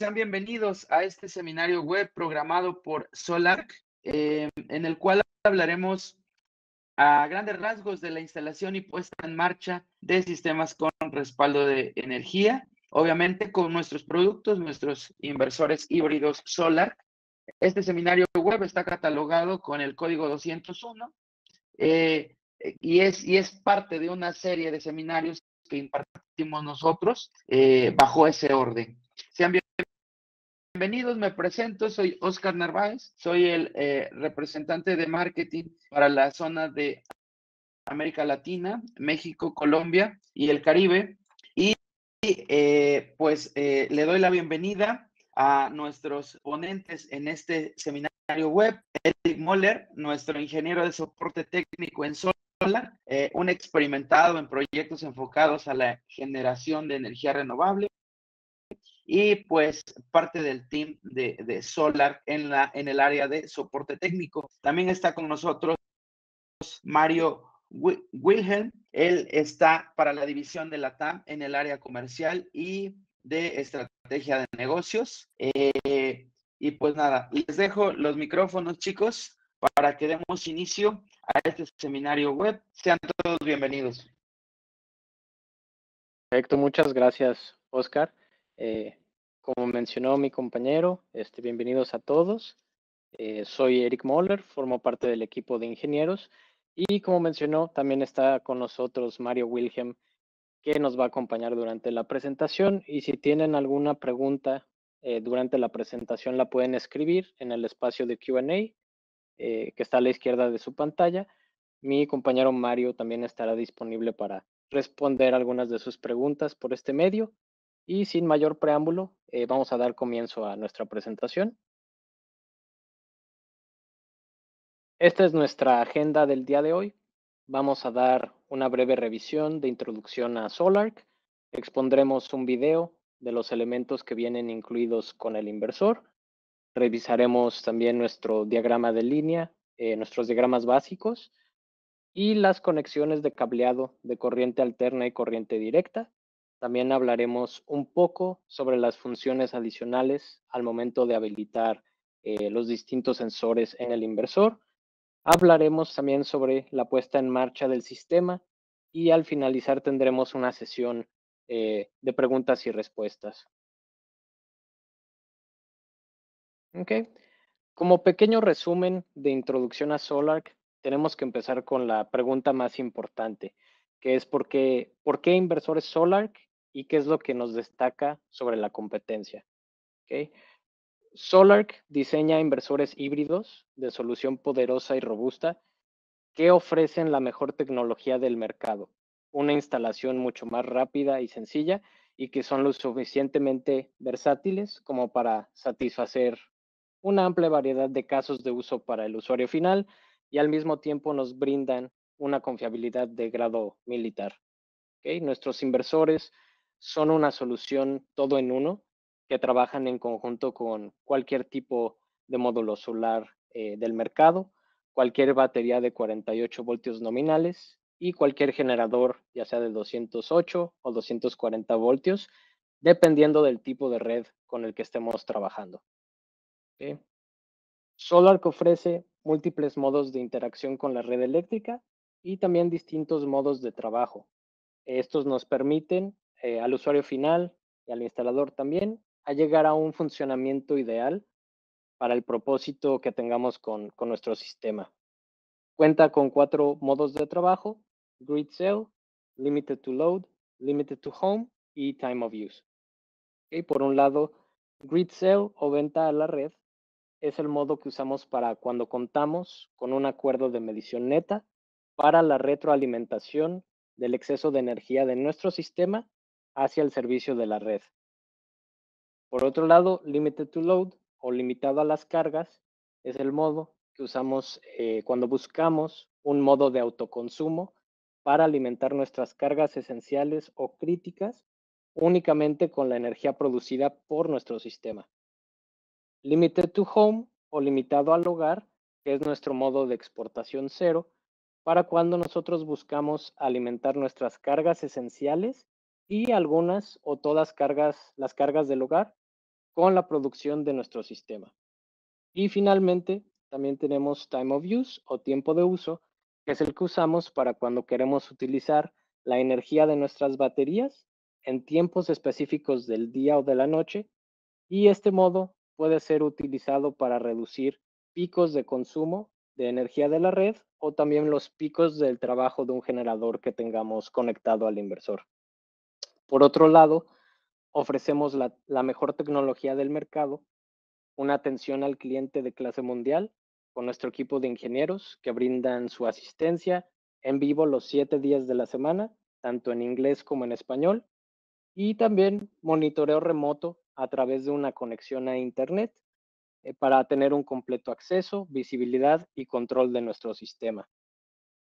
sean bienvenidos a este seminario web programado por Solarc, eh, en el cual hablaremos a grandes rasgos de la instalación y puesta en marcha de sistemas con respaldo de energía, obviamente con nuestros productos, nuestros inversores híbridos Solar. Este seminario web está catalogado con el código 201 eh, y, es, y es parte de una serie de seminarios que impartimos nosotros eh, bajo ese orden. Sean bienvenidos, me presento, soy Oscar Narváez, soy el eh, representante de marketing para la zona de América Latina, México, Colombia y el Caribe. Y eh, pues eh, le doy la bienvenida a nuestros ponentes en este seminario web, Eric Moller, nuestro ingeniero de soporte técnico en Solar, un experimentado en proyectos enfocados a la generación de energía renovable y pues parte del team de, Solar en, la, en el área de soporte técnico. También está con nosotros Mario Wilhelm. Él está para la división de la TAM en el área comercial y de estrategia de negocios. Eh, y pues nada, les dejo los micrófonos, chicos, para que demos inicio a este seminario web. Sean todos bienvenidos. Perfecto, muchas gracias, Oscar. Eh, como mencionó mi compañero, este, bienvenidos a todos. Eh, soy Eric Moller, formo parte del equipo de ingenieros y como mencionó, también está con nosotros Mario Wilhelm, que nos va a acompañar durante la presentación. Y si tienen alguna pregunta eh, durante la presentación, la pueden escribir en el espacio de QA que está a la izquierda de su pantalla. Mi compañero Mario también estará disponible para responder algunas de sus preguntas por este medio. Y sin mayor preámbulo, eh, vamos a dar comienzo a nuestra presentación. Esta es nuestra agenda del día de hoy. Vamos a dar una breve revisión de introducción a Solarc. Expondremos un video de los elementos que vienen incluidos con el inversor. Revisaremos también nuestro diagrama de línea, eh, nuestros diagramas básicos y las conexiones de cableado de corriente alterna y corriente directa. También hablaremos un poco sobre las funciones adicionales al momento de habilitar eh, los distintos sensores en el inversor. Hablaremos también sobre la puesta en marcha del sistema y al finalizar tendremos una sesión eh, de preguntas y respuestas. Como pequeño resumen de introducción a Solarc, tenemos que empezar con la pregunta más importante, que es por qué, por qué inversores Solarc y qué es lo que nos destaca sobre la competencia. ¿okay? Solarc diseña inversores híbridos de solución poderosa y robusta que ofrecen la mejor tecnología del mercado, una instalación mucho más rápida y sencilla y que son lo suficientemente versátiles como para satisfacer una amplia variedad de casos de uso para el usuario final y al mismo tiempo nos brindan una confiabilidad de grado militar. Nuestros inversores son una solución todo en uno que trabajan en conjunto con cualquier tipo de módulo solar eh, del mercado, cualquier batería de 48 voltios nominales y cualquier generador, ya sea de 208 o 240 voltios, dependiendo del tipo de red con el que estemos trabajando. Solar ofrece múltiples modos de interacción con la red eléctrica y también distintos modos de trabajo. Estos nos permiten eh, al usuario final y al instalador también a llegar a un funcionamiento ideal para el propósito que tengamos con, nuestro sistema. Cuenta con cuatro modos de trabajo, Grid Cell, Limited to Load, Limited to Home y Time of Use. y Por un lado, Grid Cell o venta a la red es el modo que usamos para cuando contamos con un acuerdo de medición neta para la retroalimentación del exceso de energía de nuestro sistema hacia el servicio de la red. Por otro lado, Limited to Load o limitado a las cargas es el modo que usamos eh, cuando buscamos un modo de autoconsumo para alimentar nuestras cargas esenciales o críticas únicamente con la energía producida por nuestro sistema. Limited to Home o limitado al hogar, es nuestro modo de exportación cero, para cuando nosotros buscamos alimentar nuestras cargas esenciales y algunas o todas cargas, las cargas del hogar con la producción de nuestro sistema. Y finalmente, también tenemos time of use o tiempo de uso, que es el que usamos para cuando queremos utilizar la energía de nuestras baterías en tiempos específicos del día o de la noche. Y este modo puede ser utilizado para reducir picos de consumo de energía de la red o también los picos del trabajo de un generador que tengamos conectado al inversor. Por otro lado, ofrecemos la, mejor tecnología del mercado, una atención al cliente de clase mundial con nuestro equipo de ingenieros que brindan su asistencia en vivo los siete días de la semana, tanto en inglés como en español, y también monitoreo remoto a través de una conexión a Internet eh, para tener un completo acceso, visibilidad y control de nuestro sistema.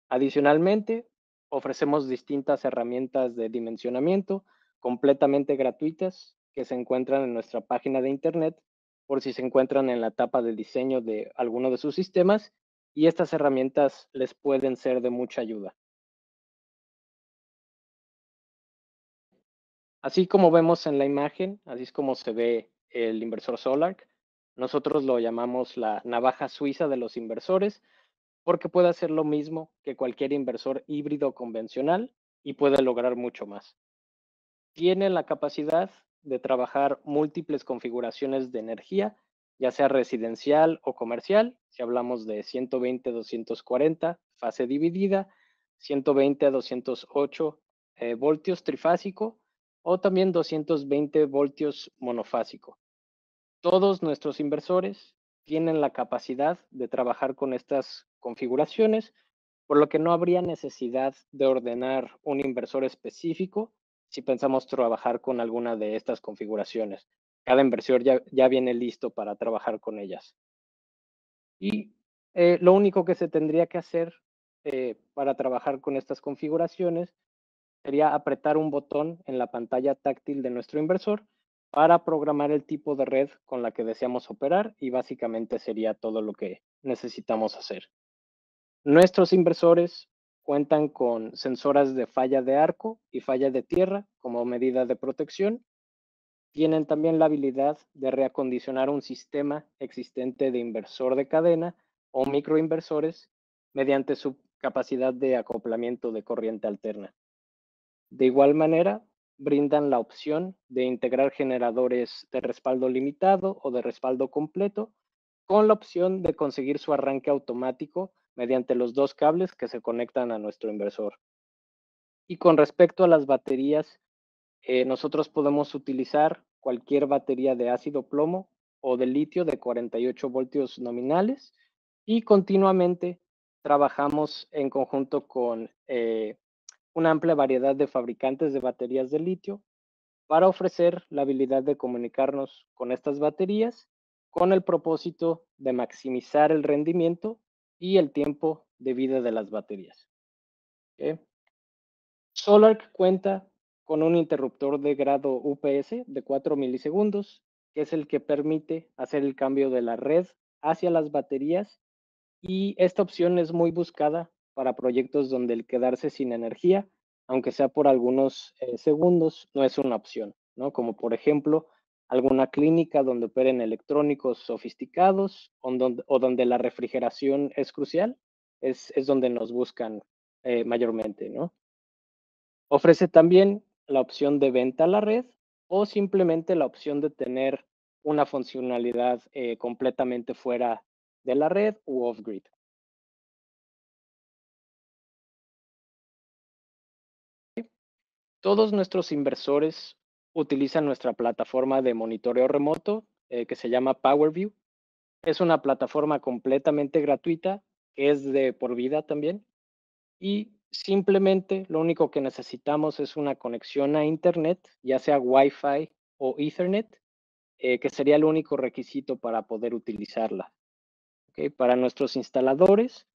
Adicionalmente, ofrecemos distintas herramientas de dimensionamiento completamente gratuitas que se encuentran en nuestra página de Internet por si se encuentran en la etapa de diseño de alguno de sus sistemas y estas herramientas les pueden ser de mucha ayuda. Así como vemos en la imagen, así es como se ve el inversor Solark. Nosotros lo llamamos la navaja suiza de los inversores porque puede hacer lo mismo que cualquier inversor híbrido convencional y puede lograr mucho más. Tiene la capacidad de trabajar múltiples configuraciones de energía, ya sea residencial o comercial, si hablamos de 120 240, fase dividida, 120 a 208 eh, voltios trifásico o también 220 voltios monofásico. Todos nuestros inversores tienen la capacidad de trabajar con estas configuraciones, por lo que no habría necesidad de ordenar un inversor específico si pensamos trabajar con alguna de estas configuraciones. Cada inversor ya, viene listo para trabajar con ellas. Y eh, lo único que se tendría que hacer eh, para trabajar con estas configuraciones sería apretar un botón en la pantalla táctil de nuestro inversor para programar el tipo de red con la que deseamos operar y básicamente sería todo lo que necesitamos hacer. Nuestros inversores cuentan con sensoras de falla de arco y falla de tierra como medida de protección. Tienen también la habilidad de reacondicionar un sistema existente de inversor de cadena o microinversores mediante su capacidad de acoplamiento de corriente alterna. De igual manera, brindan la opción de integrar generadores de respaldo limitado o de respaldo completo con la opción de conseguir su arranque automático mediante los dos cables que se conectan a nuestro inversor. Y con respecto a las baterías, eh, nosotros podemos utilizar cualquier batería de ácido plomo o de litio de 48 voltios nominales y continuamente trabajamos en conjunto con eh, una amplia variedad de fabricantes de baterías de litio para ofrecer la habilidad de comunicarnos con estas baterías con el propósito de maximizar el rendimiento y el tiempo de vida de las baterías. SolarC cuenta con un interruptor de grado UPS de 4 milisegundos, que es el que permite hacer el cambio de la red hacia las baterías y esta opción es muy buscada para proyectos donde el quedarse sin energía, aunque sea por algunos eh, segundos, no es una opción, ¿no? Como por ejemplo, alguna clínica donde operen electrónicos sofisticados o donde, la refrigeración es crucial, es, donde nos buscan eh, mayormente, ¿no? Ofrece también la opción de venta a la red o simplemente la opción de tener una funcionalidad eh, completamente fuera de la red u off-grid. Todos nuestros inversores utilizan nuestra plataforma de monitoreo remoto eh, que se llama PowerView. Es una plataforma completamente gratuita es de por vida también y simplemente lo único que necesitamos es una conexión a Internet, ya sea Wi-Fi o Ethernet, eh, que sería el único requisito para poder utilizarla. Para nuestros instaladores,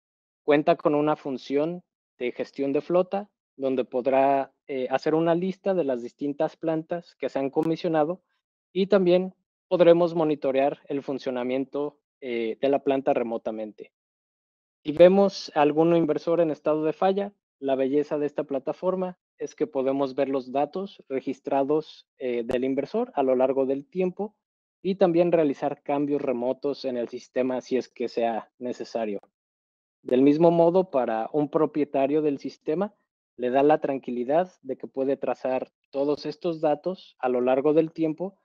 cuenta con una función de gestión de flota donde podrá eh, hacer una lista de las distintas plantas que se han comisionado y también podremos monitorear el funcionamiento eh, de la planta remotamente. Si vemos algún inversor en estado de falla, la belleza de esta plataforma es que podemos ver los datos registrados eh, del inversor a lo largo del tiempo y también realizar cambios remotos en el sistema si es que sea necesario. Del mismo modo, para un propietario del sistema, le da la tranquilidad de que puede trazar todos estos datos a lo largo del tiempo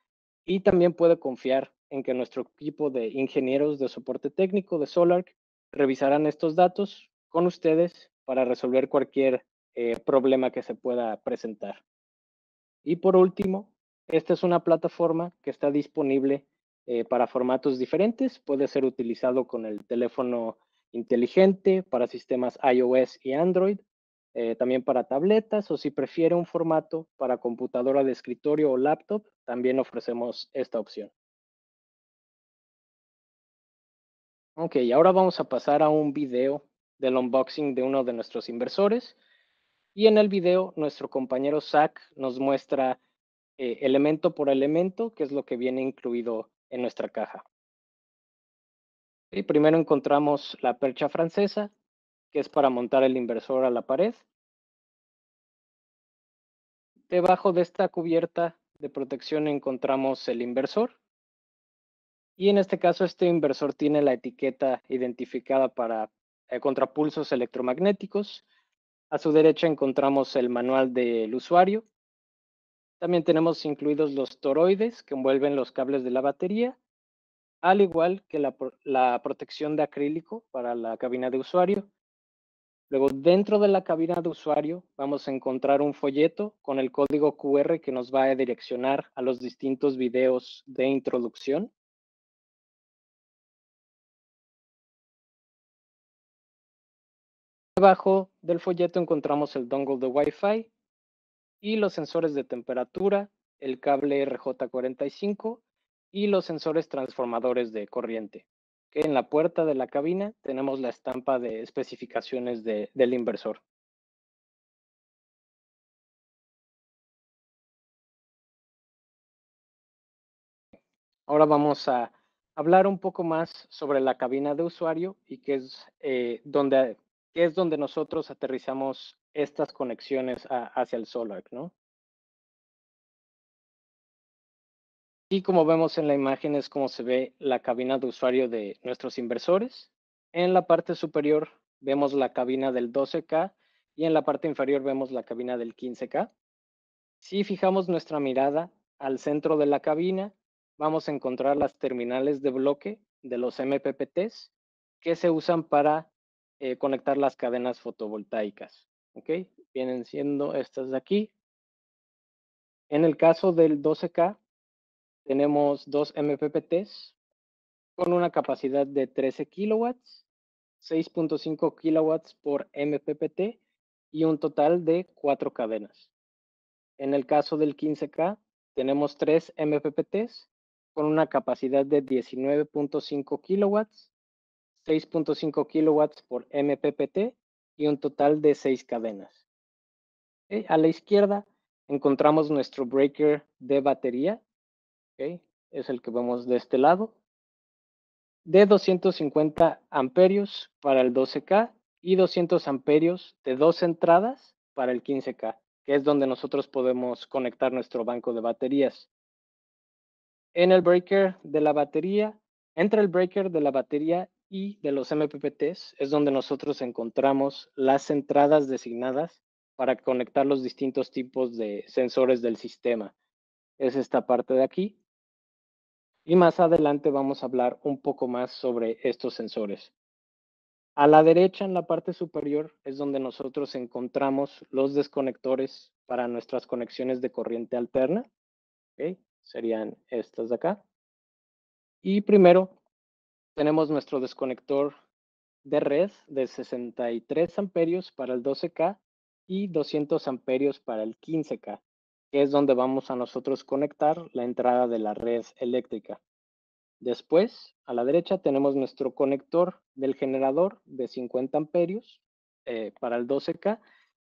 y también puede confiar en que nuestro equipo de ingenieros de soporte técnico de SolarC revisarán estos datos con ustedes para resolver cualquier eh, problema que se pueda presentar. Y por último, esta es una plataforma que está disponible eh, para formatos diferentes. Puede ser utilizado con el teléfono inteligente para sistemas iOS y Android, eh, también para tabletas o si prefiere un formato para computadora de escritorio o laptop, también ofrecemos esta opción. Ok, ahora vamos a pasar a un video del unboxing de uno de nuestros inversores. Y en el video, nuestro compañero Zach nos muestra eh, elemento por elemento, que es lo que viene incluido en nuestra caja. Y primero encontramos la percha francesa, que es para montar el inversor a la pared. Debajo de esta cubierta de protección encontramos el inversor. Y en este caso, este inversor tiene la etiqueta identificada para eh, contrapulsos electromagnéticos. A su derecha encontramos el manual del usuario también tenemos incluidos los toroides que envuelven los cables de la batería, al igual que la, protección de acrílico para la cabina de usuario. Luego, dentro de la cabina de usuario, vamos a encontrar un folleto con el código QR que nos va a direccionar a los distintos videos de introducción. Debajo del folleto encontramos el dongle de Wi-Fi y los sensores de temperatura, el cable RJ45 y los sensores transformadores de corriente. Que en la puerta de la cabina tenemos la estampa de especificaciones del inversor. Ahora vamos a hablar un poco más sobre la cabina de usuario y qué es, eh, donde, qué es donde nosotros aterrizamos estas conexiones hacia el solar, ¿no? Y como vemos en la imagen es como se ve la cabina de usuario de nuestros inversores. En la parte superior vemos la cabina del 12K y en la parte inferior vemos la cabina del 15K. Si fijamos nuestra mirada al centro de la cabina, vamos a encontrar las terminales de bloque de los MPPTs que se usan para eh, conectar las cadenas fotovoltaicas. ¿ok? Vienen siendo estas de aquí. En el caso del 12K, tenemos dos MPPTs con una capacidad de 13 kilowatts, 6.5 kilowatts por MPPT y un total de cuatro cadenas. En el caso del 15K, tenemos tres MPPTs con una capacidad de 19.5 kilowatts, 6.5 kilowatts por MPPT y un total de seis cadenas. A la izquierda encontramos nuestro breaker de batería, es el que vemos de este lado, de 250 amperios para el 12K y 200 amperios de dos entradas para el 15K, que es donde nosotros podemos conectar nuestro banco de baterías. En el breaker de la batería, entre el breaker de la batería y de los MPPTs es donde nosotros encontramos las entradas designadas para conectar los distintos tipos de sensores del sistema. Es esta parte de aquí. Y más adelante vamos a hablar un poco más sobre estos sensores. A la derecha, en la parte superior, es donde nosotros encontramos los desconectores para nuestras conexiones de corriente alterna. Serían estas de acá. Y primero tenemos nuestro desconector de red de 63 amperios para el 12K y 200 amperios para el 15K, que es donde vamos a nosotros conectar la entrada de la red eléctrica. Después, a la derecha tenemos nuestro conector del generador de 50 amperios eh, para el 12K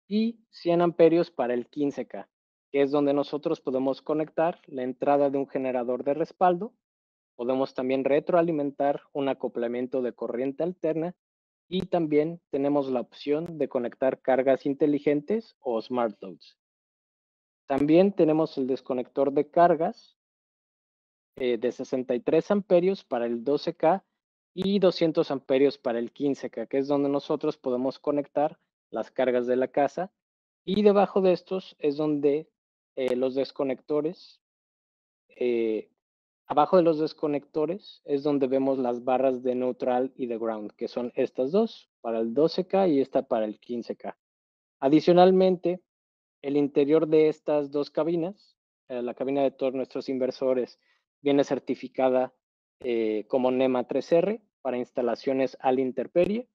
y 100 amperios para el 15K, que es donde nosotros podemos conectar la entrada de un generador de respaldo Podemos también retroalimentar un acoplamiento de corriente alterna y también tenemos la opción de conectar cargas inteligentes o smart loads. También tenemos el desconector de cargas eh, de 63 amperios para el 12K y 200 amperios para el 15K, que es donde nosotros podemos conectar las cargas de la casa. Y debajo de estos es donde eh, los desconectores, eh, abajo de los desconectores es donde vemos las barras de neutral y de ground, que son estas dos, para el 12K y esta para el 15K. Adicionalmente, el interior de estas dos cabinas, eh, la cabina de todos nuestros inversores, viene certificada como NEMA 3R para instalaciones al interperie.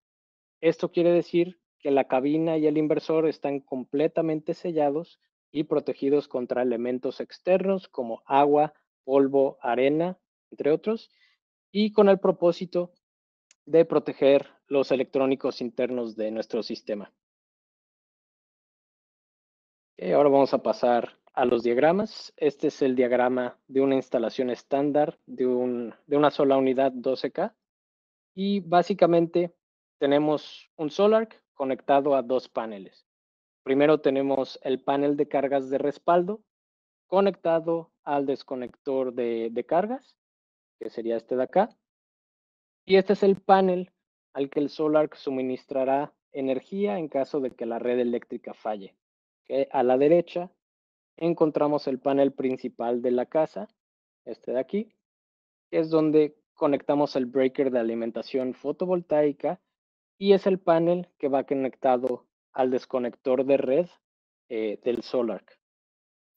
Esto quiere decir que la cabina y el inversor están completamente sellados y protegidos contra elementos externos como agua, polvo, arena, entre otros, y con el propósito de proteger los electrónicos internos de nuestro sistema. Ahora vamos a pasar a los diagramas. Este es el diagrama de una instalación estándar de, un, de una sola unidad 12K. Y básicamente tenemos un SolarC conectado a dos paneles. Primero tenemos el panel de cargas de respaldo conectado al desconector de, cargas, que sería este de acá. Y este es el panel al que el SolarC suministrará energía en caso de que la red eléctrica falle. A la derecha encontramos el panel principal de la casa, este de aquí, que es donde conectamos el breaker de alimentación fotovoltaica y es el panel que va conectado al desconector de red eh, del SolarC.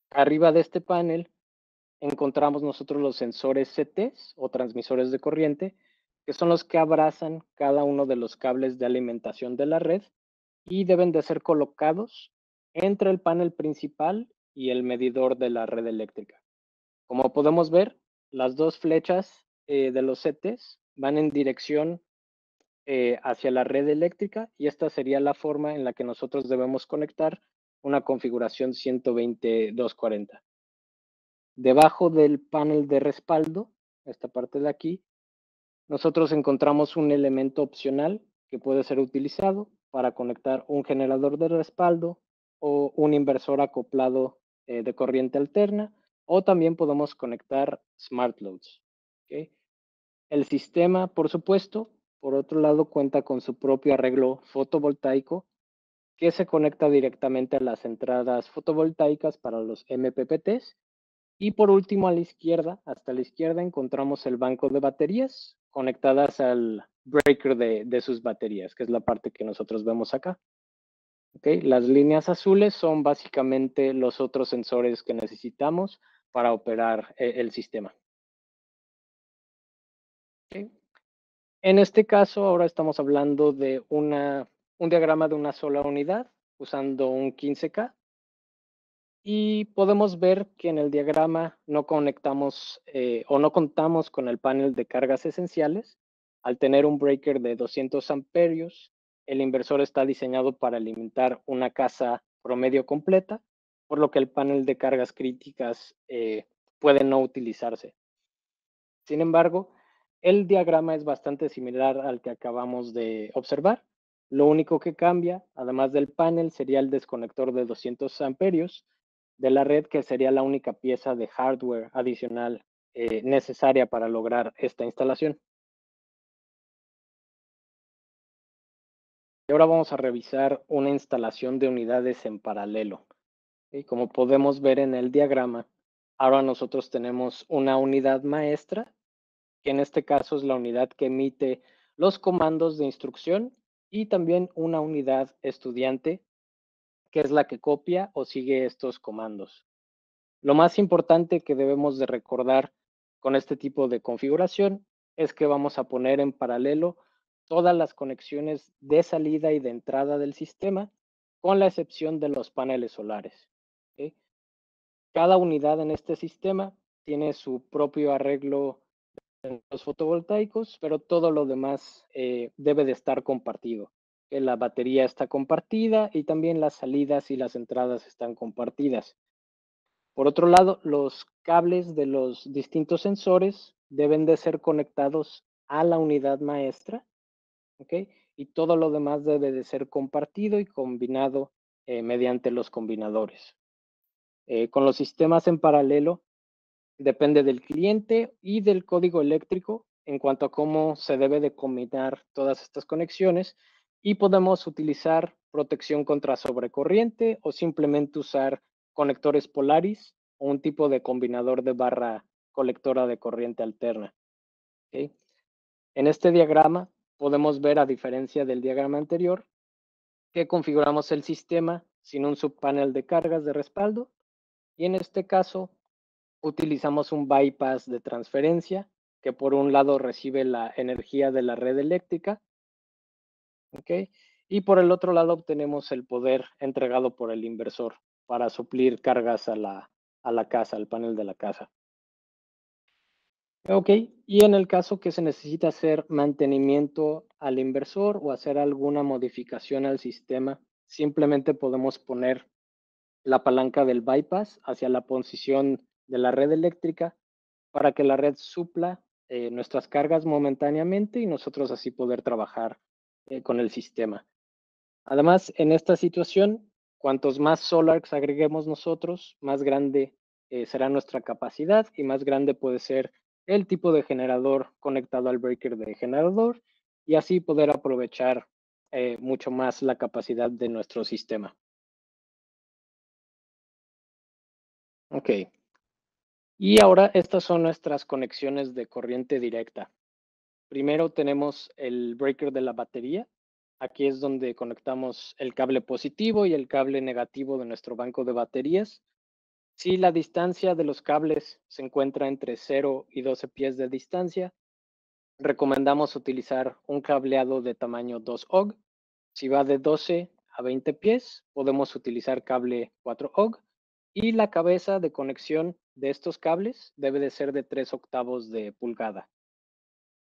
Arriba de este panel encontramos nosotros los sensores CTs o transmisores de corriente, que son los que abrazan cada uno de los cables de alimentación de la red y deben de ser colocados entre el panel principal y el medidor de la red eléctrica. Como podemos ver, las dos flechas eh, de los CTs van en dirección eh, hacia la red eléctrica y esta sería la forma en la que nosotros debemos conectar una configuración 120.240. Debajo del panel de respaldo, esta parte de aquí, nosotros encontramos un elemento opcional que puede ser utilizado para conectar un generador de respaldo o un inversor acoplado eh, de corriente alterna o también podemos conectar smart loads. El sistema, por supuesto, por otro lado, cuenta con su propio arreglo fotovoltaico que se conecta directamente a las entradas fotovoltaicas para los MPPTs. Y por último, a la izquierda, hasta la izquierda, encontramos el banco de baterías conectadas al breaker de, sus baterías, que es la parte que nosotros vemos acá. Okay. Las líneas azules son básicamente los otros sensores que necesitamos para operar eh, el sistema. En este caso, ahora estamos hablando de un diagrama de una sola unidad usando un 15K. Y podemos ver que en el diagrama no conectamos eh, o no contamos con el panel de cargas esenciales. Al tener un breaker de 200 amperios, el inversor está diseñado para alimentar una casa promedio completa, por lo que el panel de cargas críticas eh, puede no utilizarse. Sin embargo, el diagrama es bastante similar al que acabamos de observar. Lo único que cambia, además del panel, sería el desconector de 200 amperios de la red, que sería la única pieza de hardware adicional eh, necesaria para lograr esta instalación. Y ahora vamos a revisar una instalación de unidades en paralelo. Y como podemos ver en el diagrama, ahora nosotros tenemos una unidad maestra que en este caso es la unidad que emite los comandos de instrucción y también una unidad estudiante, que es la que copia o sigue estos comandos. Lo más importante que debemos de recordar con este tipo de configuración es que vamos a poner en paralelo todas las conexiones de salida y de entrada del sistema, con la excepción de los paneles solares. Cada unidad en este sistema tiene su propio arreglo los fotovoltaicos, pero todo lo demás eh, debe de estar compartido. la batería está compartida y también las salidas y las entradas están compartidas. Por otro lado, los cables de los distintos sensores deben de ser conectados a la unidad maestra, Y todo lo demás debe de ser compartido y combinado eh, mediante los combinadores. Eh, con los sistemas en paralelo, depende del cliente y del código eléctrico en cuanto a cómo se debe de combinar todas estas conexiones y podemos utilizar protección contra sobrecorriente o simplemente usar conectores Polaris o un tipo de combinador de barra colectora de corriente alterna. En este diagrama podemos ver, a diferencia del diagrama anterior, que configuramos el sistema sin un subpanel de cargas de respaldo y en este caso utilizamos un bypass de transferencia que por un lado recibe la energía de la red eléctrica y por el otro lado obtenemos el poder entregado por el inversor para suplir cargas a la, a la casa, al panel de la casa. Ok, y en el caso que se necesita hacer mantenimiento al inversor o hacer alguna modificación al sistema, simplemente podemos poner la palanca del bypass hacia la posición de la red eléctrica para que la red supla eh, nuestras cargas momentáneamente y nosotros así poder trabajar eh, con el sistema. Además, en esta situación, cuantos más SolarX agreguemos nosotros, más grande eh, será nuestra capacidad y más grande puede ser el tipo de generador conectado al breaker de generador y así poder aprovechar eh, mucho más la capacidad de nuestro sistema. Ok. Y ahora estas son nuestras conexiones de corriente directa. Primero tenemos el breaker de la batería. Aquí es donde conectamos el cable positivo y el cable negativo de nuestro banco de baterías. Si la distancia de los cables se encuentra entre 0 y 12 pies de distancia, recomendamos utilizar un cableado de tamaño 2 OG. Si va de 12 a 20 pies, podemos utilizar cable 4 OG y la cabeza de conexión de estos cables debe de ser de 3 octavos de pulgada.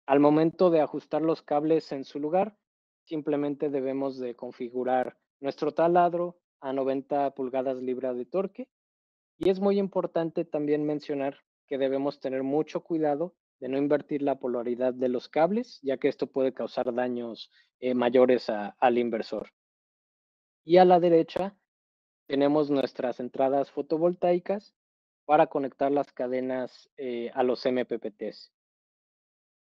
Al momento de ajustar los cables en su lugar, simplemente debemos de configurar nuestro taladro a 90 pulgadas libra de torque y es muy importante también mencionar que debemos tener mucho cuidado de no invertir la polaridad de los cables, ya que esto puede causar daños eh, mayores al inversor. Y a la derecha tenemos nuestras entradas fotovoltaicas para conectar las cadenas eh, a los MPPTs.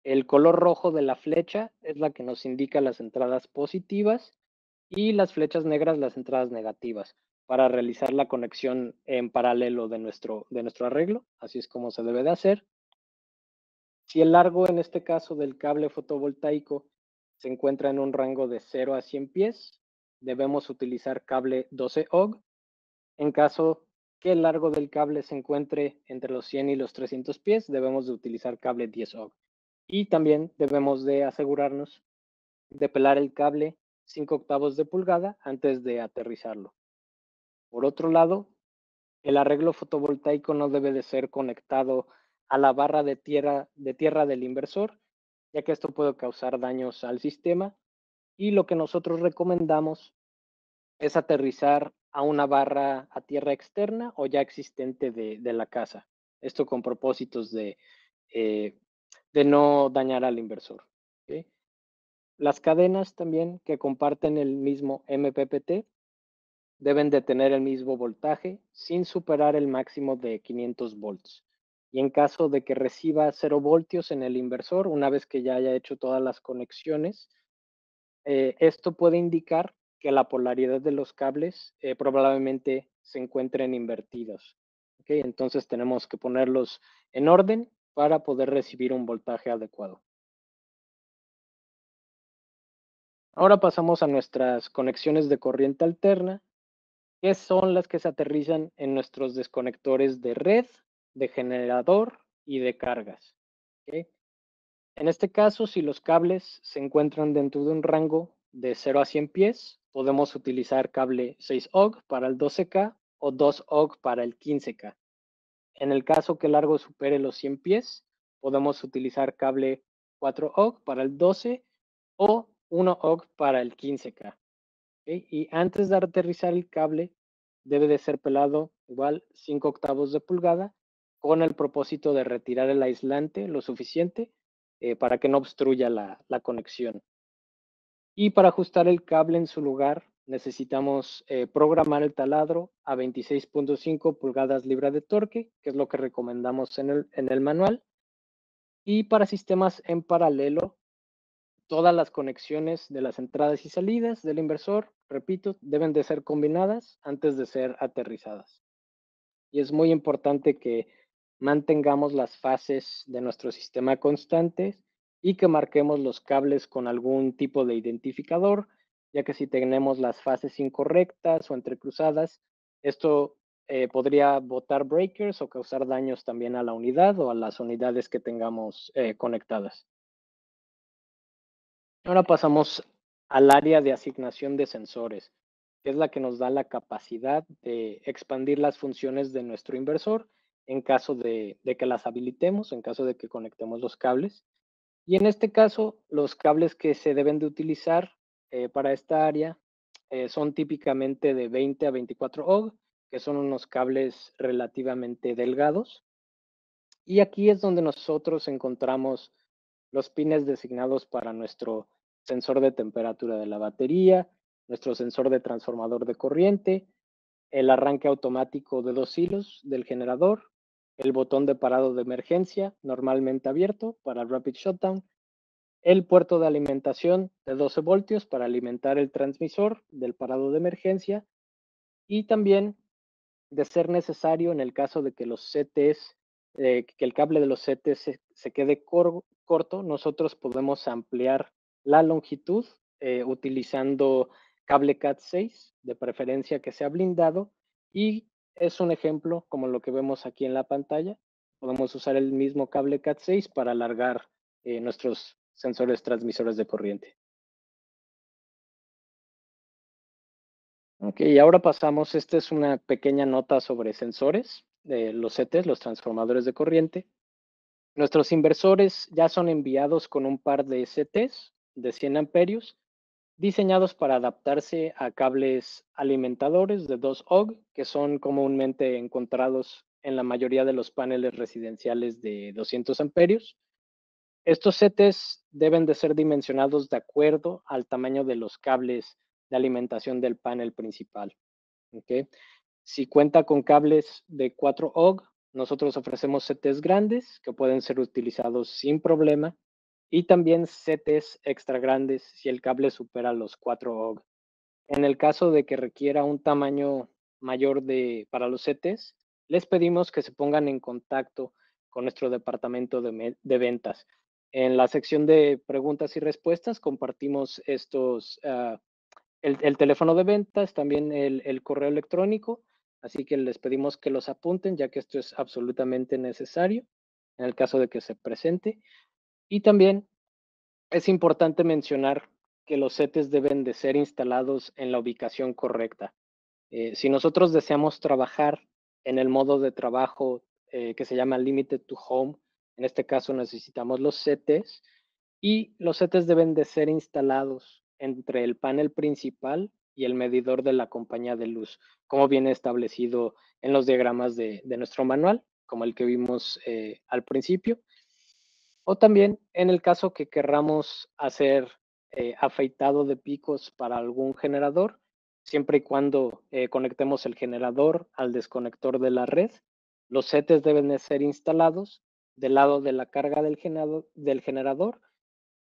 El color rojo de la flecha es la que nos indica las entradas positivas y las flechas negras las entradas negativas para realizar la conexión en paralelo de nuestro, de nuestro arreglo. Así es como se debe de hacer. Si el largo, en este caso, del cable fotovoltaico se encuentra en un rango de 0 a 100 pies, debemos utilizar cable 12 OG. En caso que el largo del cable se encuentre entre los 100 y los 300 pies, debemos de utilizar cable 10 OG. Y también debemos de asegurarnos de pelar el cable 5 octavos de pulgada antes de aterrizarlo. Por otro lado, el arreglo fotovoltaico no debe de ser conectado a la barra de tierra, de tierra del inversor, ya que esto puede causar daños al sistema. Y lo que nosotros recomendamos es aterrizar a una barra a tierra externa o ya existente de, la casa. Esto con propósitos de, eh, de no dañar al inversor. Las cadenas también que comparten el mismo MPPT deben de tener el mismo voltaje sin superar el máximo de 500 volts. Y en caso de que reciba 0 voltios en el inversor, una vez que ya haya hecho todas las conexiones, eh, esto puede indicar que la polaridad de los cables eh, probablemente se encuentren invertidos. Entonces tenemos que ponerlos en orden para poder recibir un voltaje adecuado. Ahora pasamos a nuestras conexiones de corriente alterna que son las que se aterrizan en nuestros desconectores de red, de generador y de cargas. En este caso, si los cables se encuentran dentro de un rango de 0 a 100 pies, podemos utilizar cable 6 OG para el 12K o 2 OG para el 15K. En el caso que el largo supere los 100 pies, podemos utilizar cable 4 OG para el 12 o 1 OG para el 15K. Y antes de aterrizar el cable, debe de ser pelado igual 5 octavos de pulgada con el propósito de retirar el aislante lo suficiente eh, para que no obstruya la, conexión. Y para ajustar el cable en su lugar, necesitamos eh, programar el taladro a 26.5 pulgadas libra de torque, que es lo que recomendamos en el, en el manual. Y para sistemas en paralelo, todas las conexiones de las entradas y salidas del inversor, repito, deben de ser combinadas antes de ser aterrizadas. Y es muy importante que mantengamos las fases de nuestro sistema constantes y que marquemos los cables con algún tipo de identificador, ya que si tenemos las fases incorrectas o entrecruzadas, esto eh, podría botar breakers o causar daños también a la unidad o a las unidades que tengamos eh, conectadas. Ahora pasamos al área de asignación de sensores, que es la que nos da la capacidad de expandir las funciones de nuestro inversor en caso de, que las habilitemos, en caso de que conectemos los cables. Y en este caso, los cables que se deben de utilizar eh, para esta área eh, son típicamente de 20 a 24 OG, que son unos cables relativamente delgados. Y aquí es donde nosotros encontramos los pines designados para nuestro sensor de temperatura de la batería, nuestro sensor de transformador de corriente, el arranque automático de dos hilos del generador, el botón de parado de emergencia, normalmente abierto para Rapid Shutdown, el puerto de alimentación de 12 voltios para alimentar el transmisor del parado de emergencia y también, de ser necesario, en el caso de que los CTs, eh, que el cable de los CTs se, quede corto, nosotros podemos ampliar la longitud eh, utilizando cable CAT6, de preferencia que sea blindado, y es un ejemplo como lo que vemos aquí en la pantalla. Podemos usar el mismo cable CAT6 para alargar eh, nuestros sensores transmisores de corriente. Ok, ahora pasamos, esta es una pequeña nota sobre sensores, de los CTs, los transformadores de corriente. Nuestros inversores ya son enviados con un par de CTs de 100 amperios diseñados para adaptarse a cables alimentadores de 2 OG, que son comúnmente encontrados en la mayoría de los paneles residenciales de 200 amperios. Estos CTs deben de ser dimensionados de acuerdo al tamaño de los cables de alimentación del panel principal. Si cuenta con cables de 4 OG, nosotros ofrecemos CTs grandes que pueden ser utilizados sin problema y también CTs extra grandes si el cable supera los 4 OG. En el caso de que requiera un tamaño mayor de, para los CTs, les pedimos que se pongan en contacto con nuestro departamento de, ventas. En la sección de preguntas y respuestas compartimos estos, ah, el, teléfono de ventas, también el correo electrónico, así que les pedimos que los apunten ya que esto es absolutamente necesario en el caso de que se presente. Y también es importante mencionar que los setes deben de ser instalados en la ubicación correcta. Eh, si nosotros deseamos trabajar en el modo de trabajo eh, que se llama Limited to Home, en este caso necesitamos los setes y los setes deben de ser instalados entre el panel principal y el medidor de la compañía de luz, como viene establecido en los diagramas de, nuestro manual, como el que vimos eh, al principio. O también en el caso que querramos hacer eh, afeitado de picos para algún generador, siempre y cuando eh, conectemos el generador al desconector de la red, los setes deben de ser instalados del lado de la carga del generador, del generador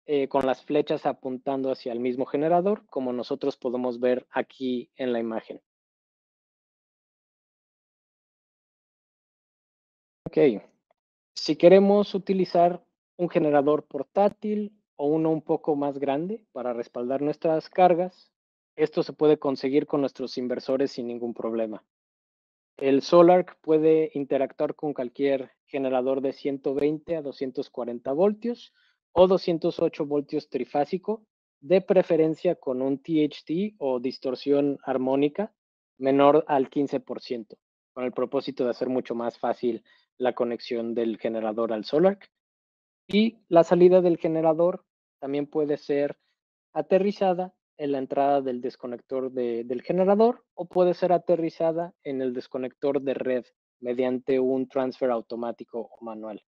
eh, con las flechas apuntando hacia el mismo generador, como nosotros podemos ver aquí en la imagen. Ok, si queremos utilizar un generador portátil o uno un poco más grande para respaldar nuestras cargas. Esto se puede conseguir con nuestros inversores sin ningún problema. El Solarc puede interactuar con cualquier generador de 120 a 240 voltios o 208 voltios trifásico, de preferencia con un THT o distorsión armónica menor al 15%, con el propósito de hacer mucho más fácil la conexión del generador al Solarc. Y la salida del generador también puede ser aterrizada en la entrada del desconector del generador o puede ser aterrizada en el desconector de red mediante un transfer automático o manual.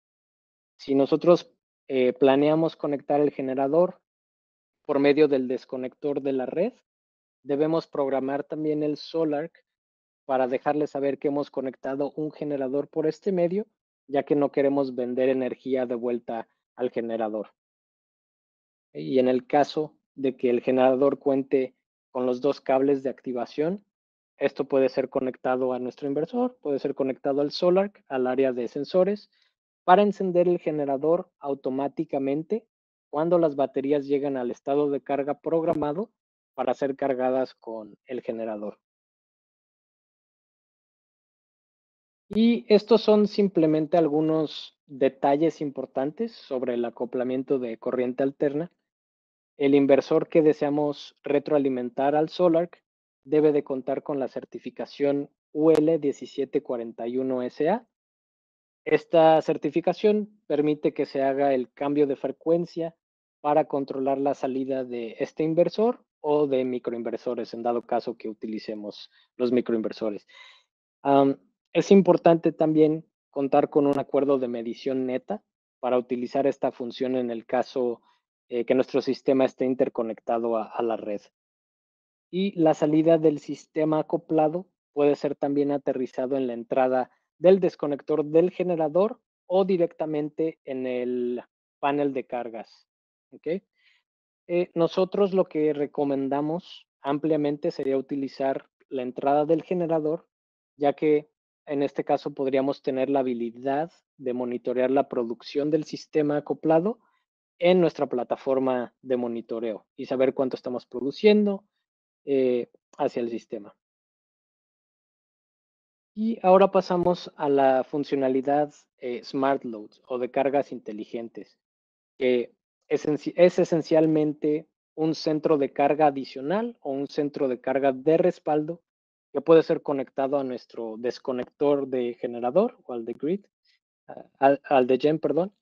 Si nosotros eh, planeamos conectar el generador por medio del desconector de la red, debemos programar también el SolarC para dejarle saber que hemos conectado un generador por este medio, ya que no queremos vender energía de vuelta al generador. Y en el caso de que el generador cuente con los dos cables de activación, esto puede ser conectado a nuestro inversor, puede ser conectado al SolarC, al área de sensores, para encender el generador automáticamente cuando las baterías llegan al estado de carga programado para ser cargadas con el generador. Y estos son simplemente algunos detalles importantes sobre el acoplamiento de corriente alterna. El inversor que deseamos retroalimentar al SolarC debe de contar con la certificación UL 1741SA. Esta certificación permite que se haga el cambio de frecuencia para controlar la salida de este inversor o de microinversores, en dado caso que utilicemos los microinversores. Es importante también contar con un acuerdo de medición neta para utilizar esta función en el caso eh, que nuestro sistema esté interconectado a la red y la salida del sistema acoplado puede ser también aterrizado en la entrada del desconector del generador o directamente en el panel de cargas. ¿okay? Eh, nosotros lo que recomendamos ampliamente sería utilizar la entrada del generador, ya que en este caso podríamos tener la habilidad de monitorear la producción del sistema acoplado en nuestra plataforma de monitoreo y saber cuánto estamos produciendo, eh, hacia el sistema. Y ahora pasamos a la funcionalidad eh, Smart Loads o de cargas inteligentes, que es, es esencialmente un centro de carga adicional o un centro de carga de respaldo que puede ser conectado a nuestro desconector de generador o al de grid, al, al de gen, perdón,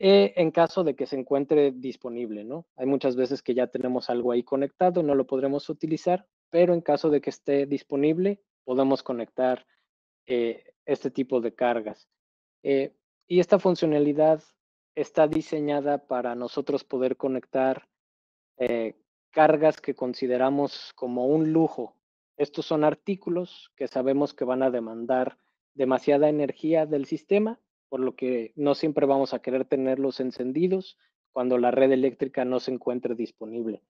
eh, en caso de que se encuentre disponible, ¿no? Hay muchas veces que ya tenemos algo ahí conectado, no lo podremos utilizar, pero en caso de que esté disponible, podemos conectar eh, este tipo de cargas. Eh, y esta funcionalidad está diseñada para nosotros poder conectar cargas que consideramos como un lujo. Estos son artículos que sabemos que van a demandar demasiada energía del sistema por lo que no siempre vamos a querer tenerlos encendidos cuando la red eléctrica no se encuentre disponible.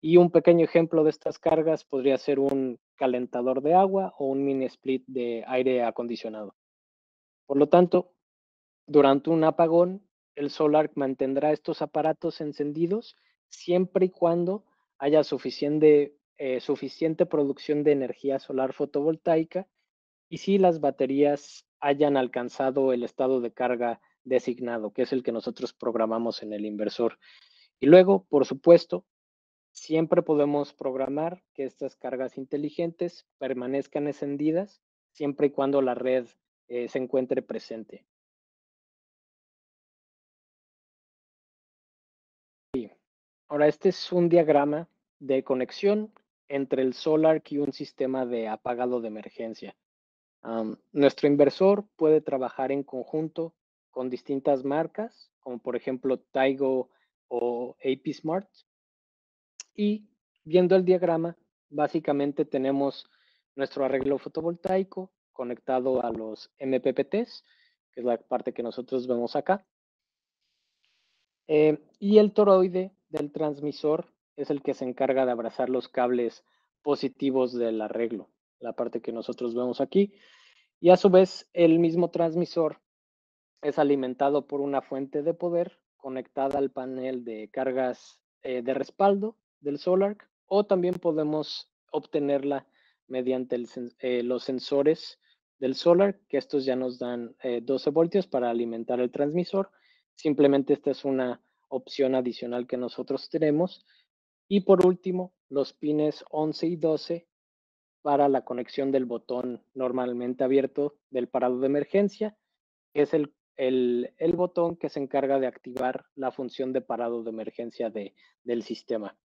Y un pequeño ejemplo de estas cargas podría ser un calentador de agua o un mini split de aire acondicionado. Por lo tanto, durante un apagón, el solar mantendrá estos aparatos encendidos siempre y cuando haya suficiente, eh, suficiente producción de energía solar fotovoltaica y si las baterías hayan alcanzado el estado de carga designado, que es el que nosotros programamos en el inversor. Y luego, por supuesto, siempre podemos programar que estas cargas inteligentes permanezcan encendidas siempre y cuando la red eh, se encuentre presente. Ahora, este es un diagrama de conexión entre el solar y un sistema de apagado de emergencia nuestro inversor puede trabajar en conjunto con distintas marcas, como por ejemplo Taigo o AP Smart. Y viendo el diagrama, básicamente tenemos nuestro arreglo fotovoltaico conectado a los MPPTs, que es la parte que nosotros vemos acá. Eh, y el toroide del transmisor es el que se encarga de abrazar los cables positivos del arreglo, la parte que nosotros vemos aquí. Y a su vez, el mismo transmisor es alimentado por una fuente de poder conectada al panel de cargas eh, de respaldo del SolarC o también podemos obtenerla mediante eh, los sensores del Solar, que estos ya nos dan 12 eh, voltios para alimentar el transmisor. Simplemente esta es una opción adicional que nosotros tenemos. Y por último, los pines 11 y 12 para la conexión del botón normalmente abierto del parado de emergencia, que es el, el, botón que se encarga de activar la función de parado de emergencia de, del sistema.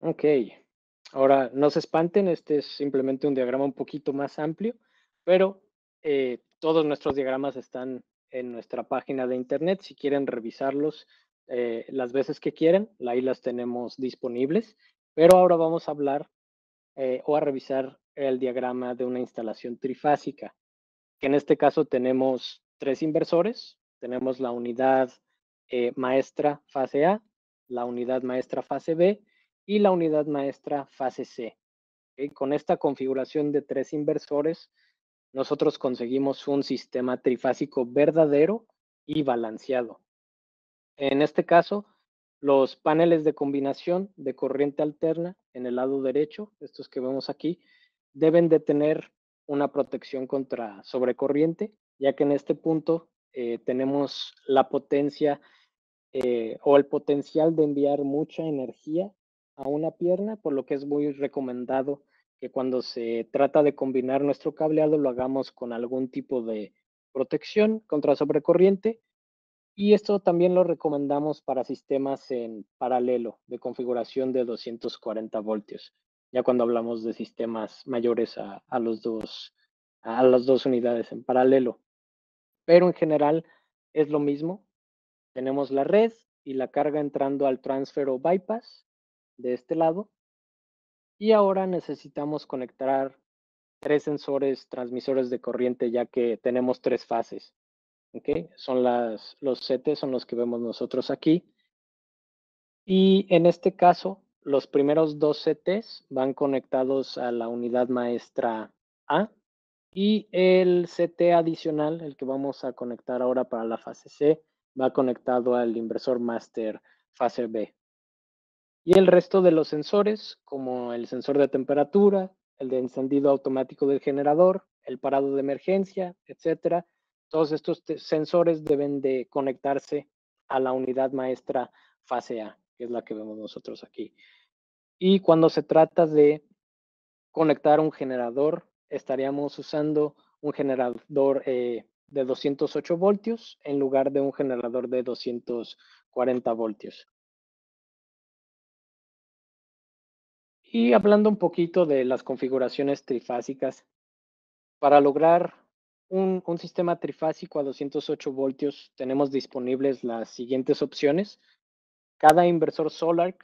Ok, ahora no se espanten, este es simplemente un diagrama un poquito más amplio, pero eh, todos nuestros diagramas están en nuestra página de internet. Si quieren revisarlos, eh, las veces que quieren, ahí las tenemos disponibles, pero ahora vamos a hablar eh, o a revisar el diagrama de una instalación trifásica, que en este caso tenemos tres inversores, tenemos la unidad eh, maestra fase A, la unidad maestra fase B y la unidad maestra fase C. Con esta configuración de tres inversores, nosotros conseguimos un sistema trifásico verdadero y balanceado. En este caso, los paneles de combinación de corriente alterna en el lado derecho, estos que vemos aquí, deben de tener una protección contra sobrecorriente, ya que en este punto eh, tenemos la potencia eh, o el potencial de enviar mucha energía a una pierna, por lo que es muy recomendado que cuando se trata de combinar nuestro cableado lo hagamos con algún tipo de protección contra sobrecorriente y esto también lo recomendamos para sistemas en paralelo de configuración de 240 voltios, ya cuando hablamos de sistemas mayores a, los dos, a las dos unidades en paralelo. Pero en general es lo mismo. Tenemos la red y la carga entrando al transfer o bypass de este lado. Y ahora necesitamos conectar tres sensores transmisores de corriente ya que tenemos tres fases. Son los CT, son los que vemos nosotros aquí. Y en este caso, los primeros dos CTs van conectados a la unidad maestra A y el CT adicional, el que vamos a conectar ahora para la fase C, va conectado al inversor master fase B. Y el resto de los sensores, como el sensor de temperatura, el de encendido automático del generador, el parado de emergencia, etcétera, todos estos sensores deben de conectarse a la unidad maestra fase A, que es la que vemos nosotros aquí. Y cuando se trata de conectar un generador, estaríamos usando un generador eh, de 208 voltios en lugar de un generador de 240 voltios. Y hablando un poquito de las configuraciones trifásicas, para lograr un, sistema trifásico a 208 voltios, tenemos disponibles las siguientes opciones. Cada inversor solar,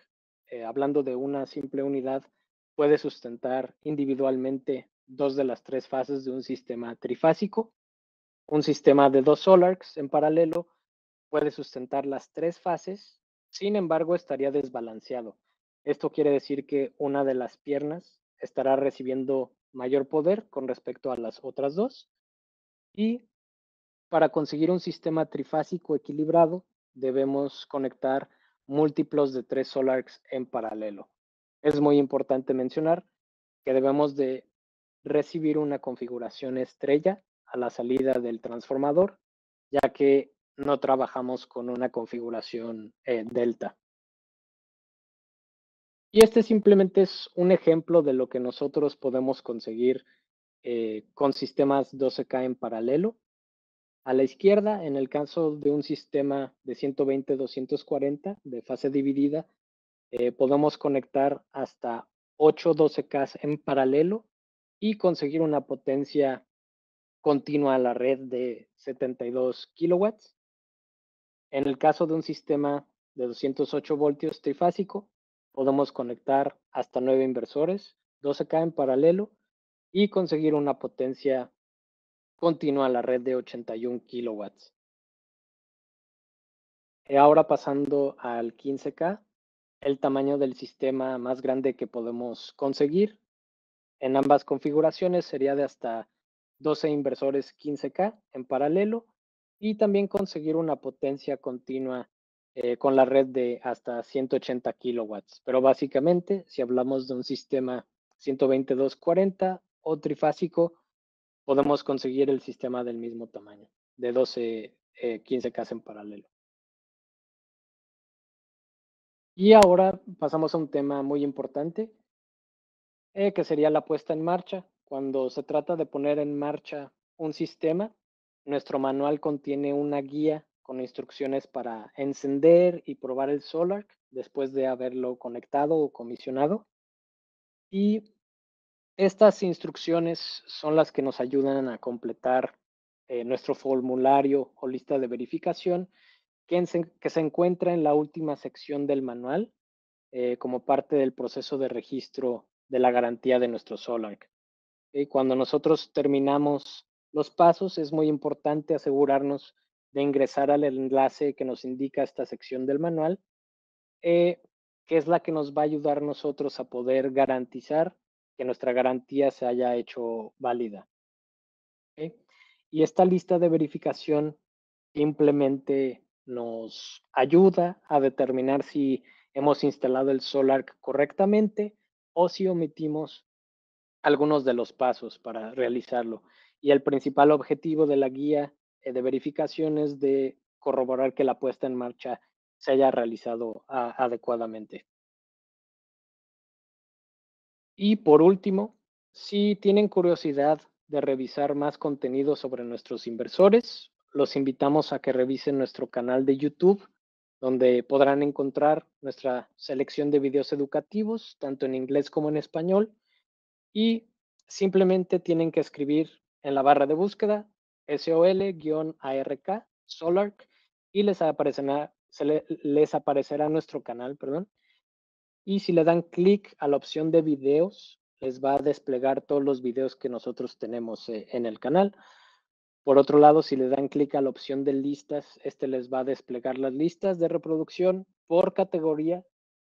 eh, hablando de una simple unidad, puede sustentar individualmente dos de las tres fases de un sistema trifásico. Un sistema de dos SolarCs en paralelo puede sustentar las tres fases, sin embargo estaría desbalanceado. Esto quiere decir que una de las piernas estará recibiendo mayor poder con respecto a las otras dos y para conseguir un sistema trifásico equilibrado, debemos conectar múltiplos de tres SolarX en paralelo. Es muy importante mencionar que debemos de recibir una configuración estrella a la salida del transformador, ya que no trabajamos con una configuración eh, delta. Y este simplemente es un ejemplo de lo que nosotros podemos conseguir eh, con sistemas 12K en paralelo. A la izquierda, en el caso de un sistema de 120-240 de fase dividida, eh, podemos conectar hasta 8 12K en paralelo y conseguir una potencia continua a la red de 72 kilowatts. En el caso de un sistema de 208 voltios trifásico, podemos conectar hasta 9 inversores, 12K en paralelo y conseguir una potencia continua a la red de 81 kilowatts. Y ahora pasando al 15K, el tamaño del sistema más grande que podemos conseguir en ambas configuraciones sería de hasta 12 inversores 15K en paralelo y también conseguir una potencia continua eh, con la red de hasta 180 kilowatts. Pero básicamente, si hablamos de un sistema 12240 o trifásico, podemos conseguir el sistema del mismo tamaño, de 12, 15 K en paralelo. Y ahora pasamos a un tema muy importante, eh, que sería la puesta en marcha. Cuando se trata de poner en marcha un sistema, nuestro manual contiene una guía con instrucciones para encender y probar el Solar después de haberlo conectado o comisionado. Y estas instrucciones son las que nos ayudan a completar eh, nuestro formulario o lista de verificación que se, encuentra en la última sección del manual eh, como parte del proceso de registro de la garantía de nuestro SOLARC. Y cuando nosotros terminamos los pasos, es muy importante asegurarnos de ingresar al enlace que nos indica esta sección del manual, eh, que es la que nos va a ayudar nosotros a poder garantizar que nuestra garantía se haya hecho válida. Y esta lista de verificación simplemente nos ayuda a determinar si hemos instalado el SOLARC correctamente o si omitimos algunos de los pasos para realizarlo. Y el principal objetivo de la guía eh, de verificación es de corroborar que la puesta en marcha se haya realizado adecuadamente. Y por último, si tienen curiosidad de revisar más contenido sobre nuestros inversores, los invitamos a que revisen nuestro canal de YouTube, donde podrán encontrar nuestra selección de videos educativos, tanto en inglés como en español, y simplemente tienen que escribir en la barra de búsqueda SOL-ARK, SOLARC, y les aparecerá, les aparecerá nuestro canal, perdón. Y si le dan clic a la opción de videos, les va a desplegar todos los videos que nosotros tenemos eh, en el canal. Por otro lado, si le dan clic a la opción de listas, este les va a desplegar las listas de reproducción por categoría,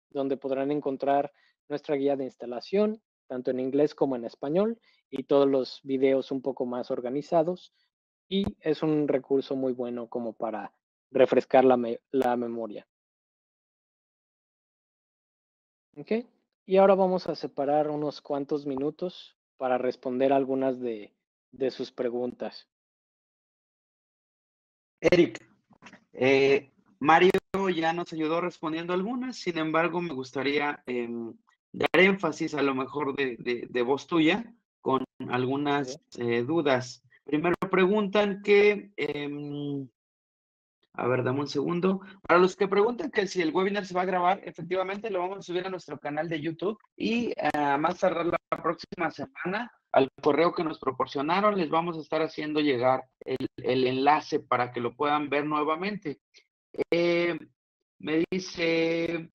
donde podrán encontrar nuestra guía de instalación, tanto en inglés como en español, y todos los videos un poco más organizados. Y es un recurso muy bueno como para refrescar la, la memoria. Ok, y ahora vamos a separar unos cuantos minutos para responder algunas de, de sus preguntas. Eric, eh, Mario ya nos ayudó respondiendo algunas, sin embargo, me gustaría em, dar énfasis a lo mejor de, voz tuya con algunas eh, dudas. Primero preguntan que, em, a ver, dame un segundo. Para los que preguntan que si el webinar se va a grabar, efectivamente lo vamos a subir a nuestro canal de YouTube y uh, más tarde la próxima semana al correo que nos proporcionaron, les vamos a estar haciendo llegar el, enlace para que lo puedan ver nuevamente. Eh, me dice,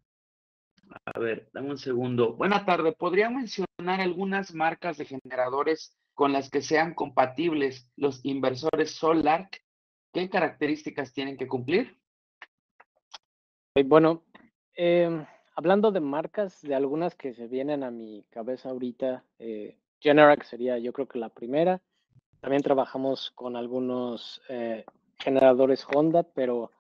a ver, dame un segundo. Buena tarde, ¿podría mencionar algunas marcas de generadores con las que sean compatibles los inversores SolarC? ¿Qué características tienen que cumplir? Bueno, em, hablando de marcas, de algunas que se vienen a mi cabeza ahorita, eh, Generac sería yo creo que la primera. También trabajamos con algunos eh, generadores Honda, pero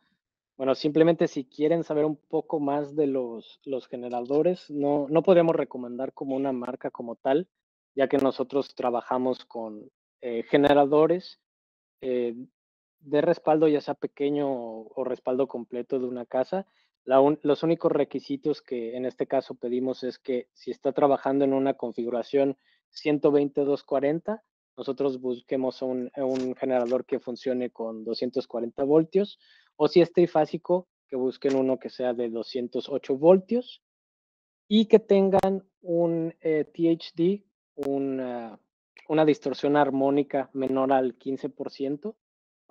bueno, simplemente si quieren saber un poco más de los, generadores, no, no podemos recomendar como una marca como tal, ya que nosotros trabajamos con eh, generadores eh, de respaldo, ya sea pequeño o, respaldo completo de una casa. los únicos requisitos que en este caso pedimos es que si está trabajando en una configuración 120-240, nosotros busquemos un, generador que funcione con 240 voltios, o si es trifásico, que busquen uno que sea de 208 voltios y que tengan un eh, THD, una distorsión armónica menor al 15%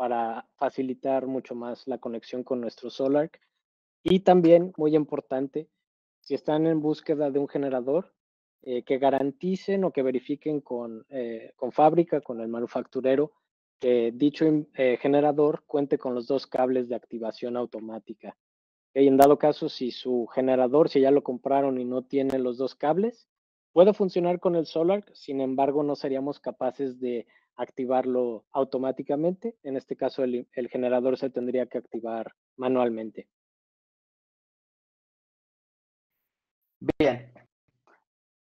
para facilitar mucho más la conexión con nuestro SolarC. Y también, muy importante, si están en búsqueda de un generador, eh, que garanticen o que verifiquen con, eh, con fábrica, con el manufacturero, que dicho eh, generador cuente con los dos cables de activación automática. Y en dado caso, si su generador, si ya lo compraron y no tiene los dos cables, puede funcionar con el Solar, sin embargo, no seríamos capaces de activarlo automáticamente. En este caso, el, el generador se tendría que activar manualmente. Bien,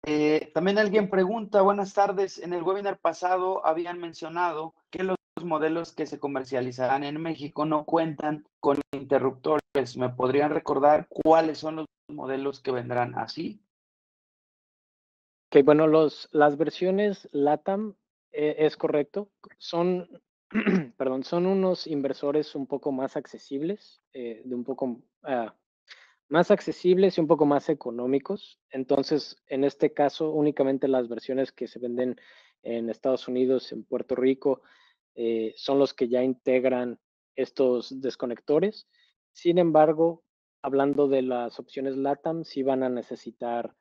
eh, también alguien pregunta, buenas tardes, en el webinar pasado habían mencionado que los modelos que se comercializarán en México no cuentan con interruptores. ¿Me podrían recordar cuáles son los modelos que vendrán así? Que bueno, los, las versiones LATAM eh, es correcto. Son, perdón, son unos inversores un poco más accesibles, eh, de un poco ah, más accesibles y un poco más económicos. Entonces, en este caso, únicamente las versiones que se venden en Estados Unidos, en Puerto Rico, eh, son los que ya integran estos desconectores. Sin embargo, hablando de las opciones LATAM, sí van a necesitar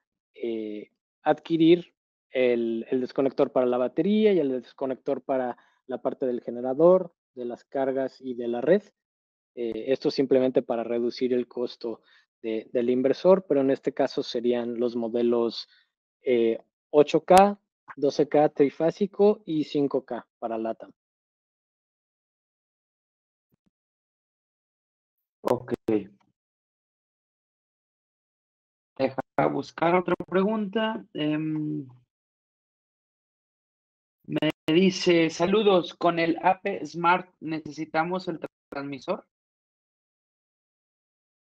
adquirir el, desconector para la batería y el desconector para la parte del generador, de las cargas y de la red. Eh, esto simplemente para reducir el costo del inversor, pero en este caso serían los modelos 8K, 12K trifásico y 5K para LATAM. Ok. Deja buscar otra pregunta. Em, me dice, saludos, con el AP Smart necesitamos el transmisor.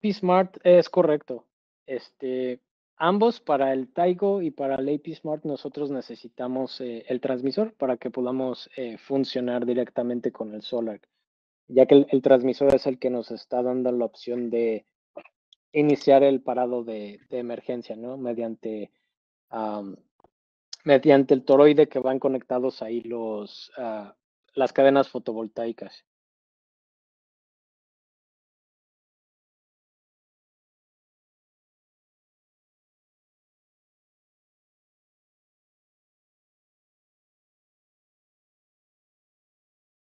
AP Smart es correcto. Este, ambos para el Taigo y para el AP Smart nosotros necesitamos eh, el transmisor para que podamos eh, funcionar directamente con el Solar, ya que el transmisor es el que nos está dando la opción de iniciar el parado de, emergencia, ¿no? Mediante, mediante el toroide que van conectados ahí los, ah, las cadenas fotovoltaicas.